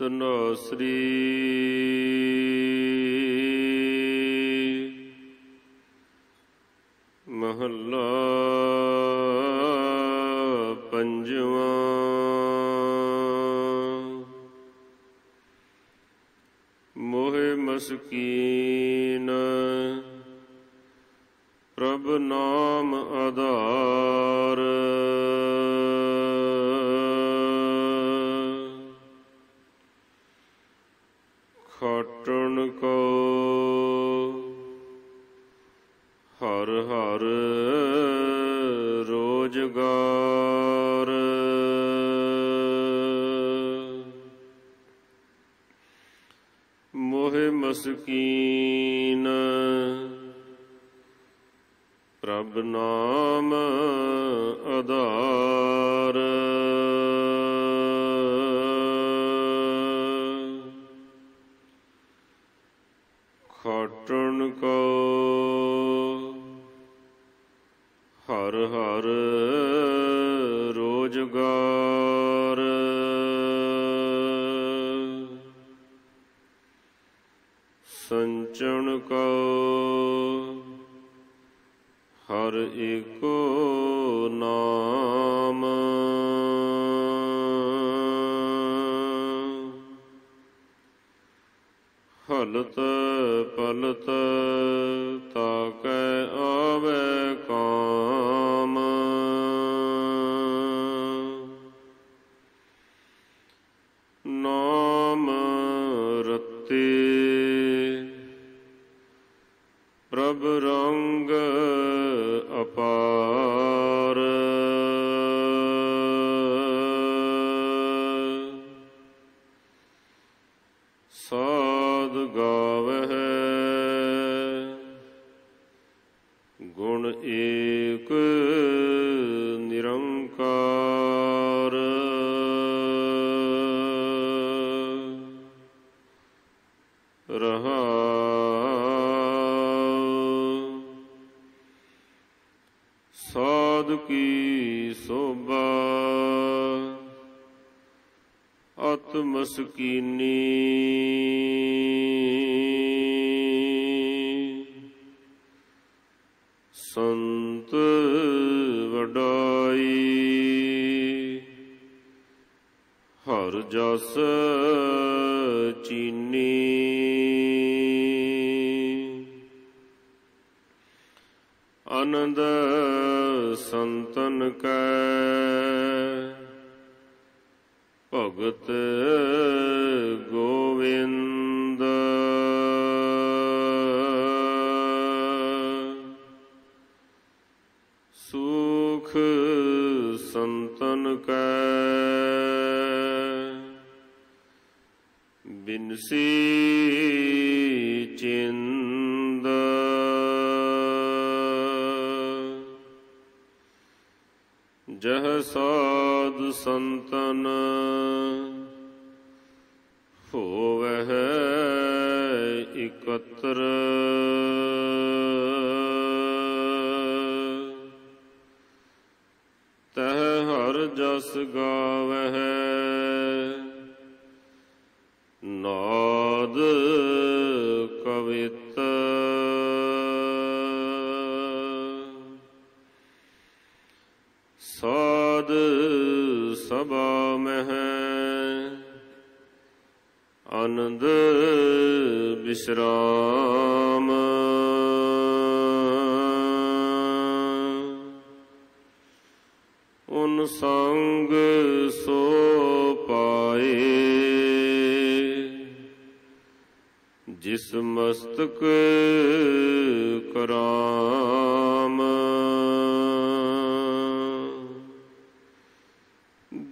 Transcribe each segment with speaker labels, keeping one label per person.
Speaker 1: ਤਨੋਸਰੀ ਮਹੱਲਾ ਪੰਜਵਾਂ ਮੋਹਿ ਮਸਕੀ ਮੋਹਿ ਮਸਕੀਨ। ਪ੍ਰਭ ਨਾਮ ਆਧਾਰ। ਖਾਟਣ ਕੋ ਹਰ ਹਰ ਰੋਜਗਾਰ। ਏਕੋ ਨਾਮ। ਹਲਤ ਪਲਤ ਤਾਕੈ ਆਵੇ ਕਾਮ। ਨਾਮ ਰਤੇ ਪ੍ਰਭ ਰੰਗ ਸਾਧ ਕੀ ਸੋਭਾ। ਅਤ ਮਸਕੀਨੀ। ਸੰਤ ਵਡਾਈ। ਹਰ ਜਸ ਚੀਨੀ। ਆਨੰਦ ਕੈ ਭਗਤ ਗੋਵਿੰਦ। ਸੁਖ ਸੰਤਨ ਕੈ ਬਿਨਸੀ ਚਿੰਦ ਸੰਤਨ ਹੋਵਹਿ ਇਕਤਰ। ਤਹ ਹਰ ਜਸ ਗਾਵਹਿ ਸਭਾ ਮਹਿ। ਆਨੰਦ ਵਿਸਰਾਮ ਉਨ ਸੰਗ ਸੋ ਪਾਏ। ਜਿਸ ਮਸਤਕ ਕਰਾਂ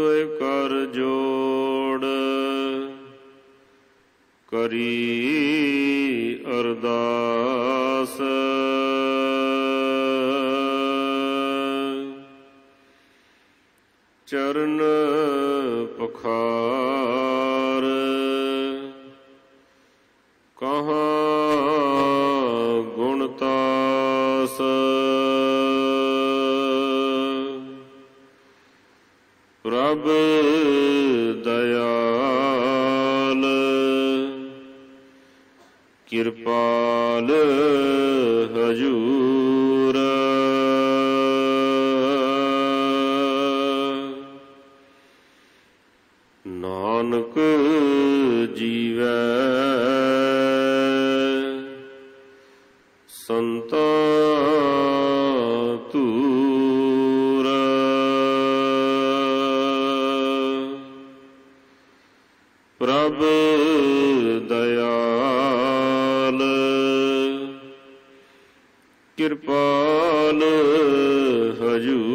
Speaker 1: ਦੁਇ ਕਰ ਜੋੜ। ਕਰੀ ਅਰਦਾਸ। ਚਰਨ ਪਖਾ ਪ੍ਰਭ ਦਇਆਲ। ਕਿਰਪਾਲ ਹਜੂਰ। ਨਾਨਕ ਜੀਵੈ। ਸੰਤਾ ਕਿਰਪਾਲ ਹਜੂ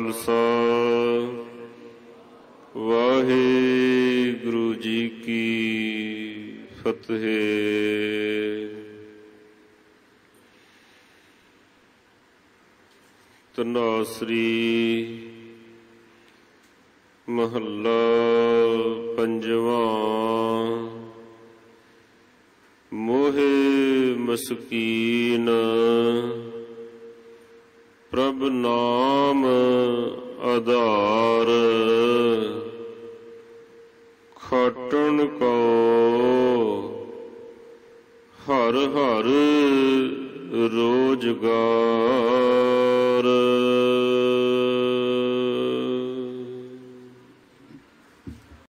Speaker 1: ਖਾਲਸਾ। ਵਾਹਿਗੁਰੂ ਜੀ ਕੀ ਫਤਿਹ। ਤਨਾਸਰੀ ਮਹੱਲਾ ਪੰਜਵਾਂ। ਮੋਹਿ ਮਸਕੀਨ ਪ੍ਰਭ ਨਾਮ ਆਧਾਰ। ਖਟਣ ਕੋ ਹਰ ਹਰ ਰੋਜਗਾਰ।